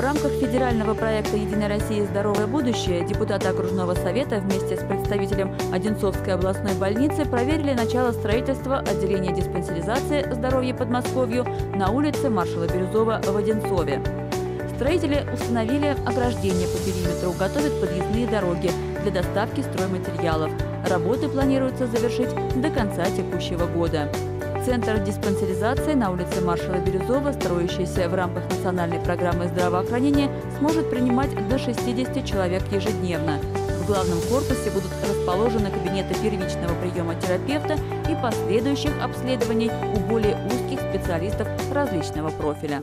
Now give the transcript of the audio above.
рамках федерального проекта «Единая Россия. Здоровое будущее» депутаты окружного совета вместе с представителем Одинцовской областной больницы проверили начало строительства отделения диспансеризации здоровья Подмосковью на улице маршала Бирюзова в Одинцове. Строители установили ограждение по периметру, готовят подъездные дороги для доставки стройматериалов. Работы планируется завершить до конца текущего года. Центр диспансеризации на улице маршала Бирюзова, строящийся в рамках национальной программы здравоохранения, сможет принимать до 60 человек ежедневно. В главном корпусе будут расположены кабинеты первичного приема терапевта и последующих обследований у более узких специалистов различного профиля.